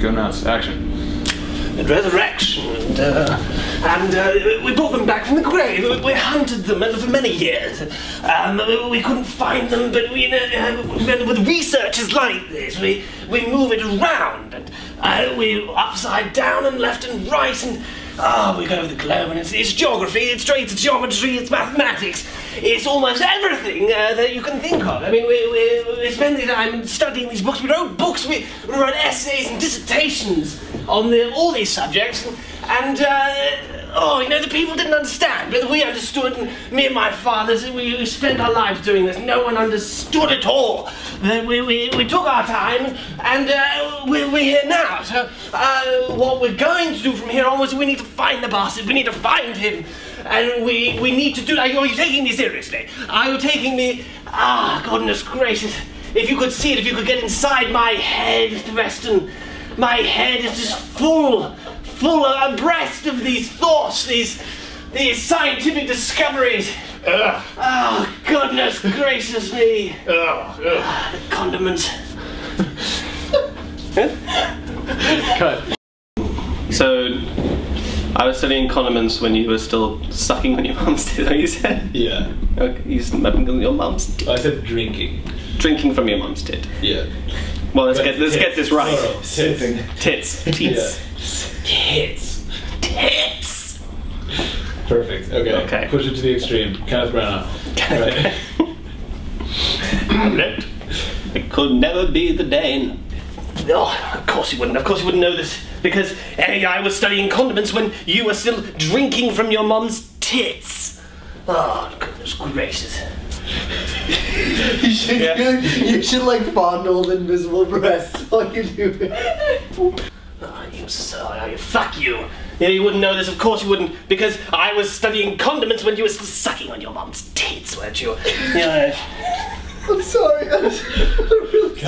Go nuts. Action. and resurrection, and, uh, and uh, we brought them back from the grave. We, hunted them for many years. Um, we couldn't find them, but we, uh, with researches like this, we, we move it around, and uh, we upside down and left and right, and ah, we go over the globe, and it's, it's geography, it's it's geometry, it's mathematics, it's almost everything uh, that you can think of. I mean, we, we, we spend the time studying these books. We wrote books, we wrote essays and dissertations on the, all these subjects, and uh, oh, you know, the people didn't understand, but we understood. And me and my fathers, we, we spent our lives doing this. No one understood at all. Then we, we, we took our time, and uh, we're, we're here now. So uh, what we're going to do from here onwards, we need to find the bastard. We need to find him. And we, we need to do that. Are you taking me seriously? Are you taking me? Ah, goodness gracious. If you could see it, if you could get inside my head. Weston, my head is just full, full abreast of these thoughts, these, these scientific discoveries. Ugh. Oh, goodness gracious me. Ugh. Ugh. Ah, the condiments. Cut. So, I was studying condiments when you were still sucking on your mum's tit, what you said? Yeah. Okay, you smoking on your mum's tit. I said drinking. Drinking from your mum's tit. Yeah. Well, let's get let's get this right. Tits. Tits. Tits. Tits. Perfect. Okay. Okay. Push it to the extreme. Kenneth Branagh. Right. Hamlet. It could never be the Dane. Oh, of course you wouldn't. Of course you wouldn't know this. Because hey, I was studying condiments when you were still drinking from your mum's tits. Oh, goodness gracious. You should, you should like fondle the invisible breasts while you do it. Oh, you so, fuck you. Yeah, you wouldn't know this, of course you wouldn't, because I was studying condiments when you were sucking on your mom's tits, weren't you? Yeah. I'm sorry. I'm really